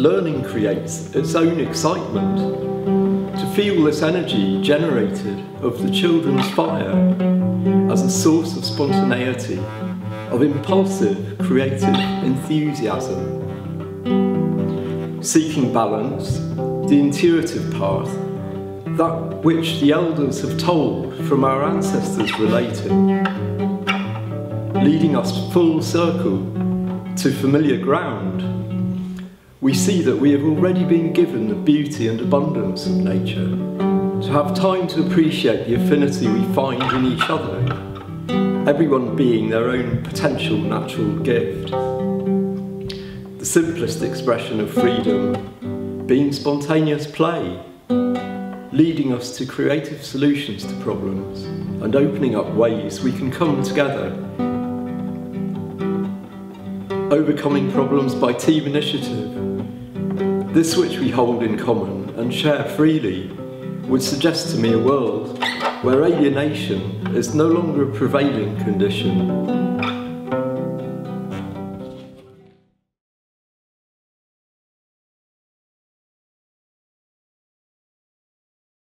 learning creates its own excitement. To feel this energy generated of the children's fire as a source of spontaneity, of impulsive, creative enthusiasm. Seeking balance, the intuitive path, that which the elders have told from our ancestors related, leading us full circle to familiar ground, we see that we have already been given the beauty and abundance of nature, to have time to appreciate the affinity we find in each other, everyone being their own potential natural gift. The simplest expression of freedom being spontaneous play, leading us to creative solutions to problems and opening up ways we can come together overcoming problems by team initiative. This which we hold in common and share freely would suggest to me a world where alienation is no longer a prevailing condition,